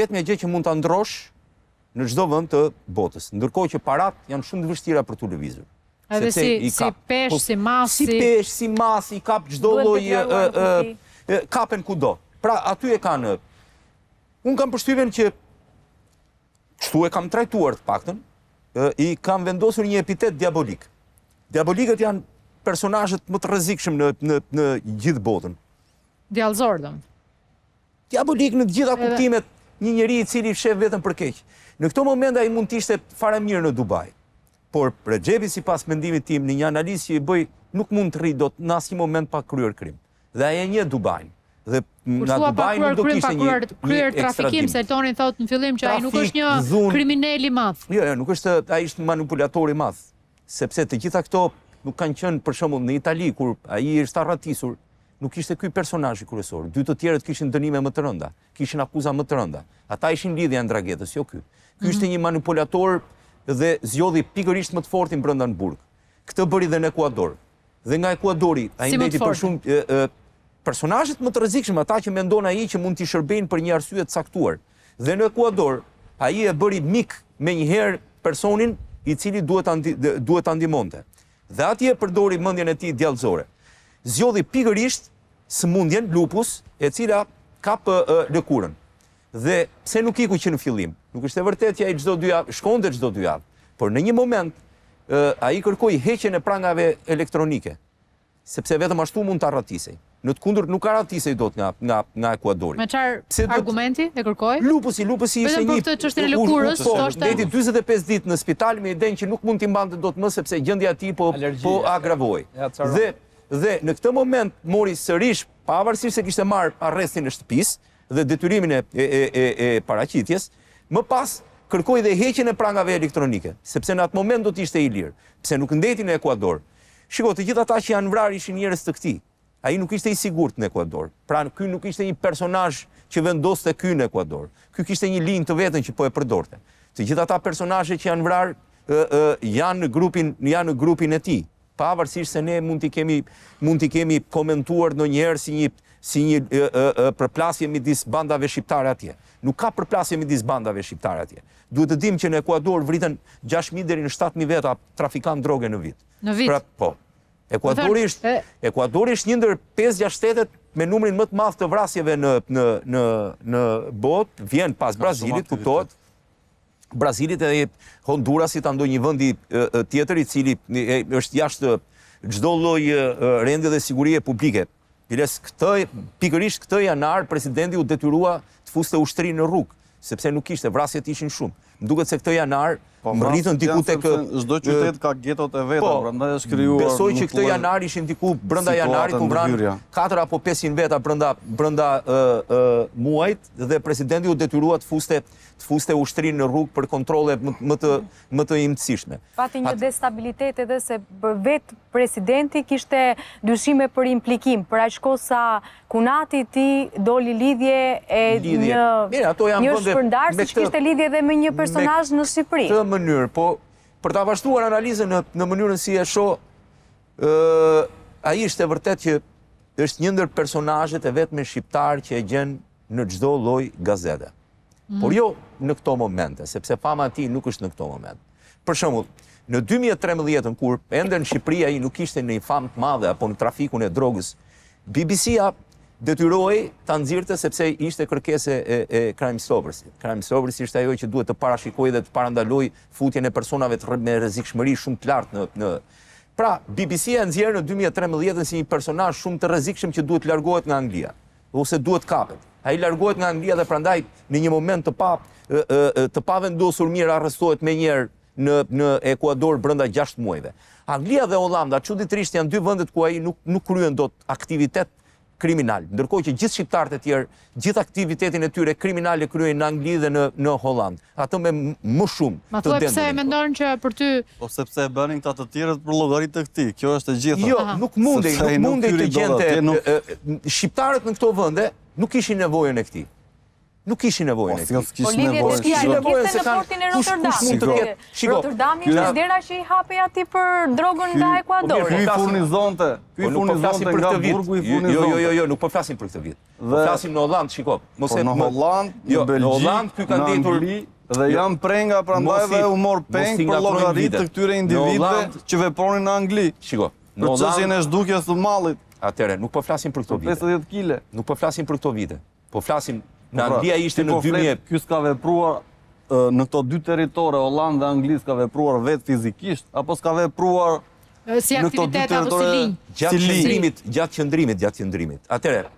Vetëm gjë që mund ta ndrrosh në çdo vend të botës, ndërkohë që paratë janë shumë të vështira për t'u lëvizur. Edhe si si peshë, po, si masë, si peshë, si masë, i kap çdo lloj ë kapen kudo. Pra aty e kanë. Un kam përshtypjen që kështu e kam trajtuar të paktën, i kam vendosur një epitet diabolik. Diabolikët janë personazhet më të rrezikshëm në në në gjithë botën. Djallëzorë dmth. Diabolik në të gjitha kuptimet, një njeri i cili shef vetëm për keq. Në këto momente ai mund të ishte fare mirë në Dubai. Por Rexhepi sipas mendimit tim në një analizë që i bëj nuk mund të rri dot në asnjë moment pa kryer krim. Dhe ai e njeh Dubain. Dhe nga Dubai nuk do kishte një krye trafikimi se Toni thotë në fillim që ai nuk është një kriminal i madh. Jo, jo, nuk është, ai është manipulator i madh. Sepse të gjitha këto nuk kanë qenë për shembull në Itali kur ai është arratisur Nuk ishte ky personazhi kryesor. Dy të tjerët kishin dënime më të rënda, kishin akuza më të rënda. Ata ishin lidhja e Ndrangetës, jo ky. Ky ishte një manipulator dhe zgjodhi pikërisht më të fortin brenda në burg. Këtë bëri dhe në Ekuador. Dhe nga Ekuadori, ai mbeti për shumë personazhet më të rrezikshëm, ata që mendon ai që mund t'i shërbejnë për një arsye të caktuar. Dhe në Ekuador, ai e bëri mik menjëherë personin i cili duhet ta duhet ta ndihmonte. Dhe atje përdori mendjen e tij djallëzore. Zgjodhi pikërisht sëmundjen lupus e cila kap lëkurën. Dhe pse nuk iku që në fillim? Nuk është e vërtetë që ai çdo dy javë, shkonte çdo dy javë, por në një moment ai kërkoi heqjen e prangave elektronike, sepse vetëm ashtu mund të arratisej. Në të kundërt nuk arratisej dot nga nga nga Ekuadori. Me çfarë argumenti e kërkoi? Lupusi, lupusi ishte një. Vetëm për këtë çështjen e lëkurës, thoshte. Ndenji 45 ditë në spital me idenë që nuk mund t'i mbante dot më sepse gjendja e tij po po agravohej. Dhe dhe në këtë moment mori sërish pavarësisht se kishte marrë arrestin e shtëpisë dhe detyrimin e e e e paraqitjes, më pas kërkoi dhe heqjen e prangave elektronike, sepse në atë moment do të ishte i lirë, pse nuk ndenji në Ekuador. Shiko, të gjithë ata që janë vrarë ishin njerëz të këtij. Ai nuk ishte i sigurt në Ekuador. Pra, ky nuk ishte një personazh që vendoste ky në Ekuador. Ky kishte një linjë të vetën që po e përdorte. Të gjithë ata personazhe që janë vrarë ë ë janë në grupin janë në grupin e tij. Pavarësisht se ne mund t'i kemi mund t'i kemi komentuar ndonjëherë si një si një ë ë ë përplasje midis bandave shqiptare atje. Nuk ka përplasje midis bandave shqiptare atje. Duhet të dimë që në Ekuador vriten gjashtë mijë deri në shtatë mijë veta trafikantë droge në vit. Në vit? Pra, po. Ekuadori është, Ekuadori është një ndër 5-6 shtetet me numrin më të madh të vrasjeve në, në, në, në botë, vjen pas Brazilit, kuptohet, Brazilit edhe Hondurasit, a ndonjë vendi tjetër i cili është jashtë çdo lloj rendi dhe sigurie publike. Biles, këtë, pikërisht këtë janar presidenti u detyrua të fuste ushtrinë në rrugë, sepse nuk kishte, vrasjet ishin shumë. Më duket se këtë janar po, më rritën diku te, çdo qytet ka getot e veta, po, prandaj është krijuar. Besoj që këtë janar ishin diku brenda janarit u vranë 4 apo 500 veta brenda brenda ë ë muajit dhe presidenti u detyrua të fuste të fuste ushtrinë në rrugë për kontrolle më të më të imtësishme. Pati një destabilitet edhe se vetë presidenti kishte dyshime për implikim, për aq kohë sa kunati i tij doli lidhje e një shpërndarësi që kishte lidhje edhe me një personazh në Shqipëri. Në këtë mënyrë, po për të vazhduar analizën në mënyrën si e shoh, ai është vërtet që është një ndër personazhet e vetme shqiptarë që e gjen në çdo lloj gazete. Por jo në këto momente, sepse fama e tij nuk është në këto momente. Për shembull, në 2013-ën kur ende në Shqipëri ai nuk ishte në një famë të madhe apo në trafikun e drogës, BBC-ja detyrohej ta nxirrte sepse ishte kërkesë e, e Crime Stoppers. Crime Stoppers ishte ajo që duhet të parashikojë dhe të parandalojë futjen e personave të me rrezikshmëri shumë të lartë në në Pra, BBC-ja e nxjerr në 2013 si një personazh shumë të rrezikshëm që duhet të largohet nga Anglia. ose duhet kapet. Ai largohet nga Anglia dhe prandaj në një moment të pa të pavendosur mirë arrestohet menjëherë në në Ekuador brenda gjashtë muajve. Anglia dhe Hollanda çuditërisht janë dy vendet ku ai nuk nuk kryen dot aktivitet kriminal, ndërkohë që gjithë shqiptarët e tjerë gjithë aktivitetin e tyre kriminal e kryejnë në Angli dhe në në Hollandë. Atë me më shumë të dendurin. Ma thuaj pse e mendon që për ta. Po sepse e bënin këta të tjerët për llogari të këtij. Kjo është e gjitha. Jo, nuk mundej, nuk mundej të gjente shqiptarët në këto vende nuk kishin nevojën e këtij. Nuk kishin nevojën e po, këtij. Po lidhjet e tij, nuk kishte në portin e Rotterdamit. Shiko, Rotterdami është dera që i hapej atij për drogën nga po, Ekuadori. Ky furnizonte, ky po, furnizonte nga burgu i furnizonte. Jo, jo, jo, jo, nuk po flasim për këtë vit. Po flasim në Hollandë, shiko. Po në Hollandë, në jo, Belgjikë, në Angli, dhe jo. Jan Prenga prandaj dhe u mor peng për llogari të këtyre individëve që vepronin në Angli. Shiko, në Hollandë... Për çështjen e zhdukjes së mallit. Atëherë, nuk po flasim për këto vite. 50 kile. Nuk po flasim për këto vite. Po flasim, në po pra, Anglia ishte në 2000... Po ky s'ka vepruar në këto dy territore, Hollandë dhe Angli s'ka vepruar vetë fizikisht, apo s'ka vepruar Si aktivitet apo si linjë? Gjatë qëndrimit, gjatë qëndrimit, gjatë qëndrimit. Atëherë,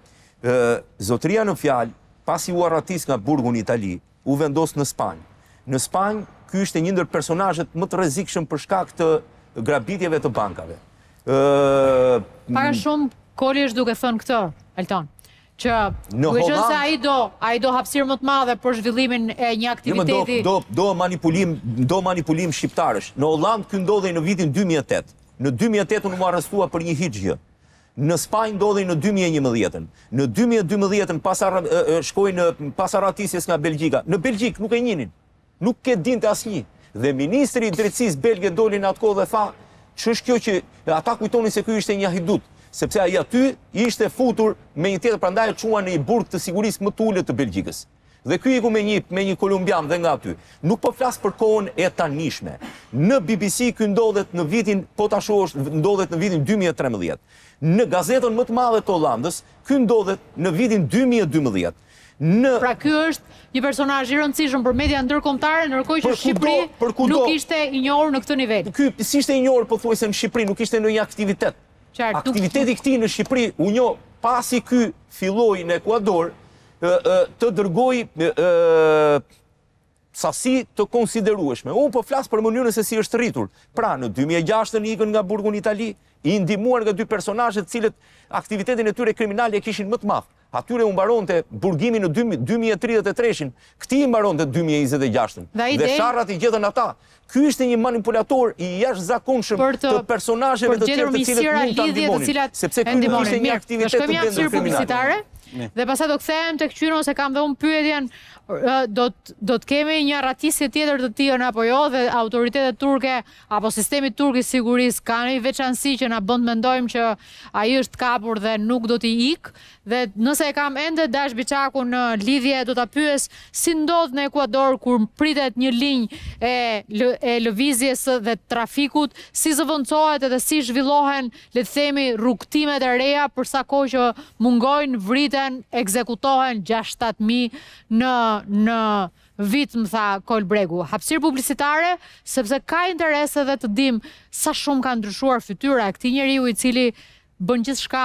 zotëria në fjalë, pasi u arratis nga burgu në Itali, u vendos në Spanjë. Në Spanjë, ky ishte një ndër personazhet më të rrezikshëm për shkak të grabitjeve të bankave. Para shumë Koli është duke thënë këtë, Alton. Që, duke qënë se ai do, ai do hapësirë më të madhe për zhvillimin e një aktiviteti... Do, do, do manipulim, do manipulim shqiptarësh. Në Holland ky ndodhej në vitin 2008. Në 2008 ën u arrestua për një hiqgjë. Në Spanjë ndodhej në 2011. Në 2012 pas shkoi në pas arratisjes nga Belgjika. Në Belgjikë nuk e njihnin. Nuk e dinte asnji. Dhe ministri i drejtësisë belge doli në atë kohë dhe tha, ç'është kjo që ata kujtonin se ky ishte një hajdut, sepse ai aty ishte futur me emër tjetër, prandaj e çuan në një burg të sigurisë më të ulët të Belgjikës. Dhe ky iku me një me një kolumbian dhe nga aty. Nuk po flas për kohën e tanishme. Në bbc ky ndodhet në vitin, po ta shohësh, ndodhet në vitin dy mijë e trembëdhjetë. Në gazetën më të madhe të Holandës, ky ndodhet në vitin dy mijë e dymbëdhjetë. Në. Pra ky është një personazh i rëndësishëm për media ndërkombëtare, ndërkohë që në Shqipëri nuk ishte i njohur në këtë nivel. Ky s'ishte i njohur pothuajse në Shqipëri, nuk kishte ndonjë aktivitet. Qartë. Aktiviteti i këtij në Shqipëri u njoh pasi ky filloi në Ekuador të dërgojë sasi të konsiderueshme. Unë po flas për mënyrën se si është rritur. Pra, në dy mijë e gjashtën ikën nga burgu në Itali, i ndihmuar nga dy personazhe të cilët aktivitetin e tyre kriminal e kishin më të madh. Atyre u mbaronte burgimi në dy mijë e tridhjetë e treshin, këtij i mbaronte në dy mijë e njëzet e gjashtën. Dhe ai Dhe del- sharrat i gjetën ata. Ky ishte një manipulator i jashtëzakonshëm i personazheve të tjerë të cilët mund ta ndihmonin, sepse ky nuk kishte një aktivitet të dendur kriminal. Mirë, shkojmë në hapësirë publicitare dhe pastaj do kthehem tek Qyno se kam dhe unë pyetjen, do do të kemi një arratisje tjetër të tijën apo jo dhe autoritetet turke apo sistemi turk i sigurisë ka një veçanësi që na bën të mendojmë që ai është kapur dhe nuk do të ikë Dhe nëse e kam ende Dash Biçakun në lidhje, do ta pyes si ndodh në Ekuador kur pritet një linjë e e lëvizjes dhe trafikut, si zëvendësohet edhe si zhvillohen, le të themi, rrugëtimet e reja për sa kohë që mungojnë, vriten, ekzekutohen gjashtë shtatë mijë në në vit, më tha Kol Bregu. Hapësirë publicitare, sepse ka interes edhe të dimë sa shumë ka ndryshuar fytyra e këtij njeriu i cili bën gjithçka